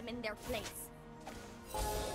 Them in their place.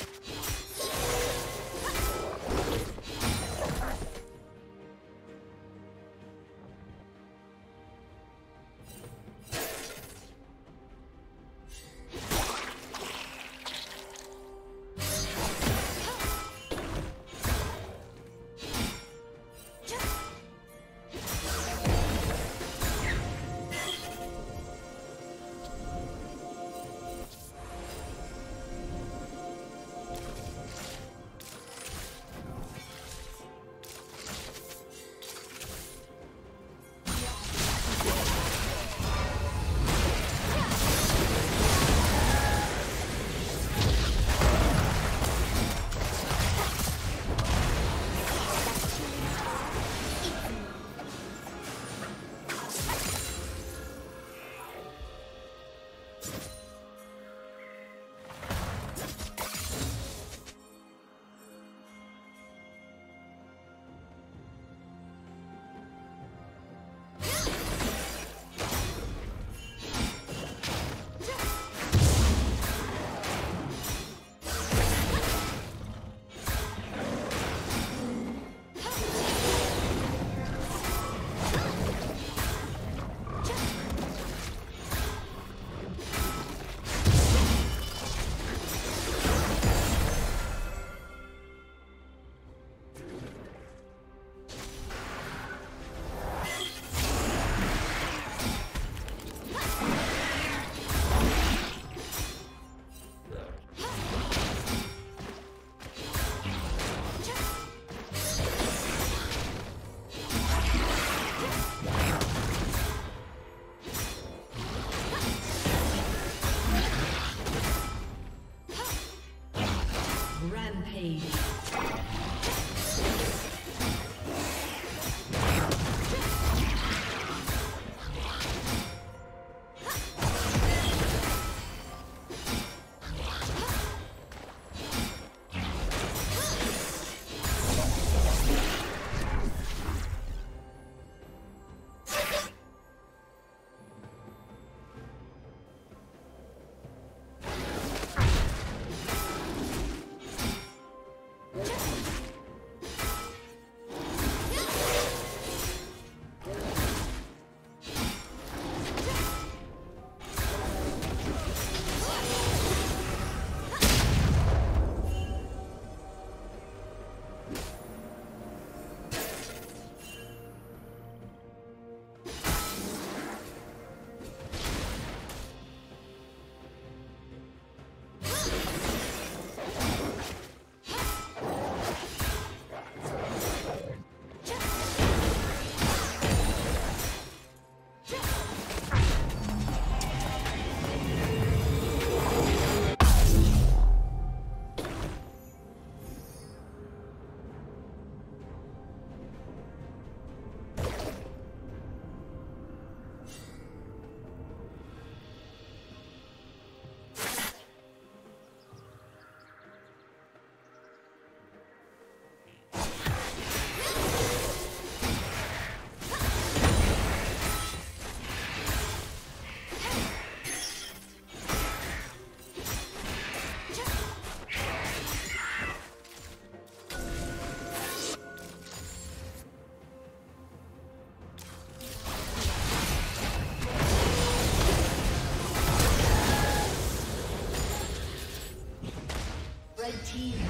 Yeah. Team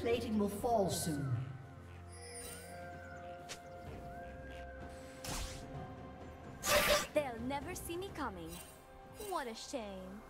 plating will fall soon. They'll never see me coming. What a shame.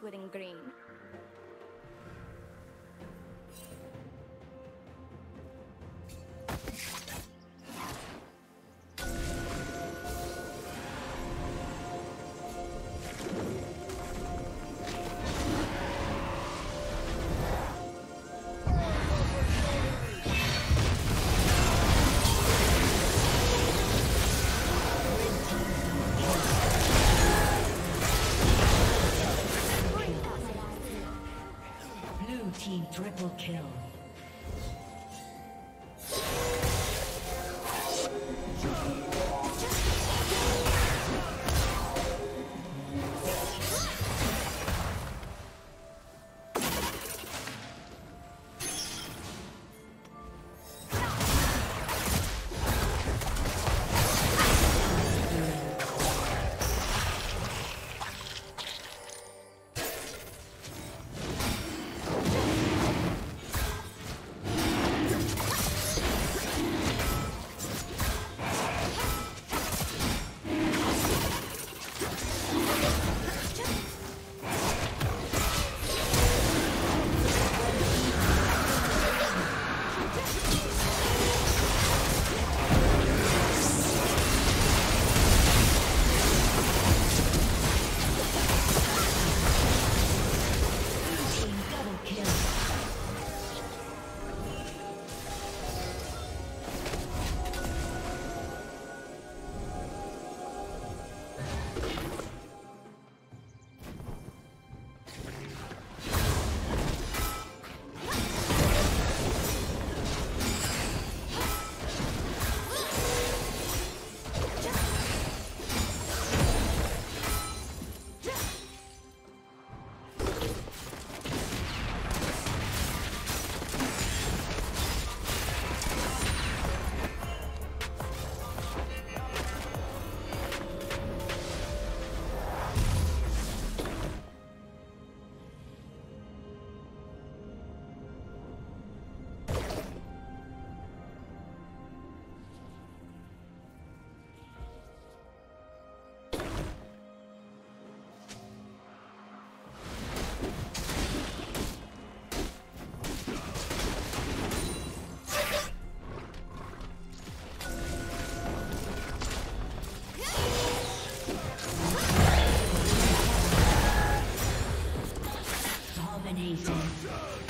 Good in green. Kill. easy.